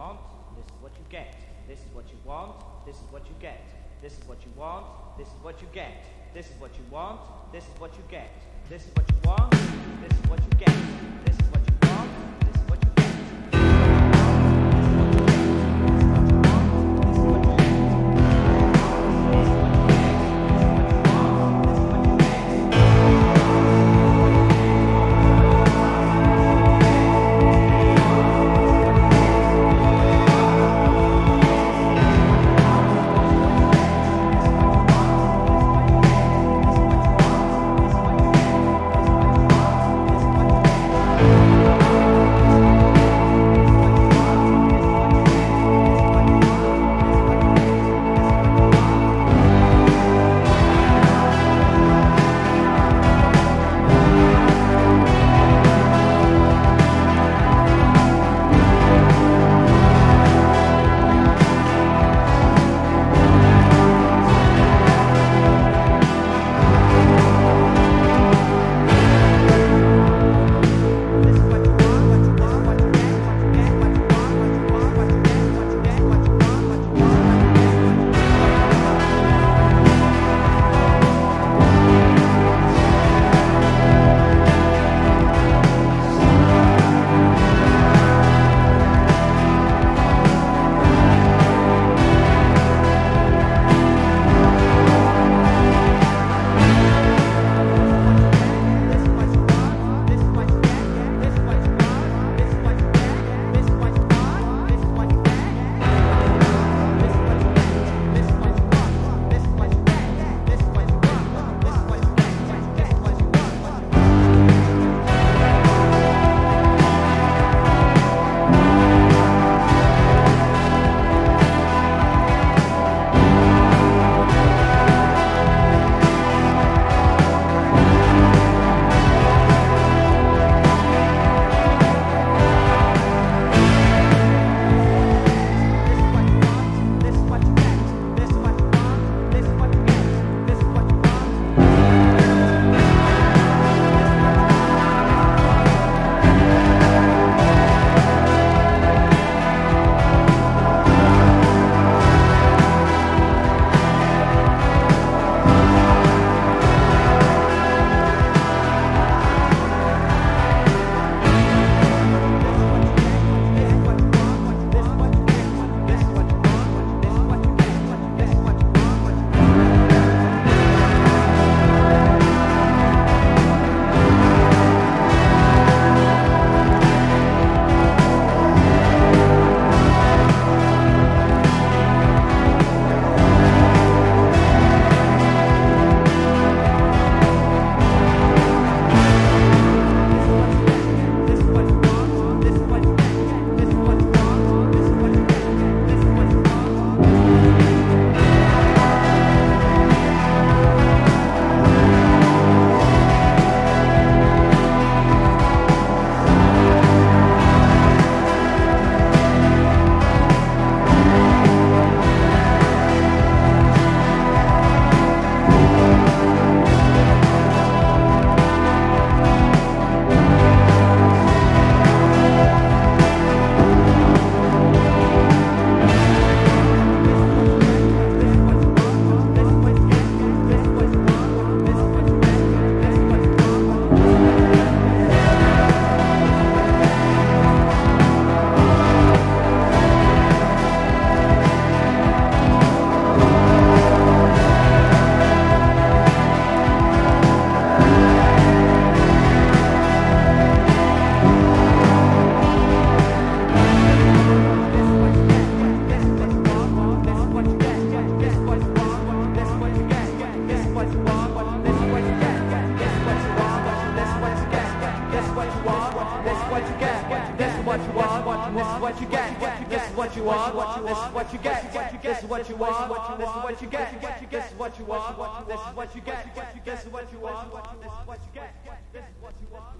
want, this is what you get. This is what you want, this is what you get. This is what you want, this is what you get. This is what you want, this is what you get. This is what you want, this is what you get. This is what you get. This is what you want. This is what you get. This is what you want. This is what you get. This is what you want. This is what you get. This is what you want. This is what you get. This is what you want.